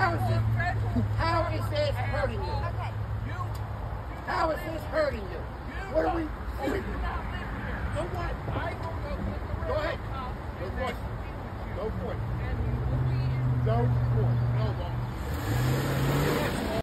How is this? How is this hurting you? How is this hurting you? What are we? Are we so what? I will go know. Go ahead. No Go and for it. Go for it. Go for.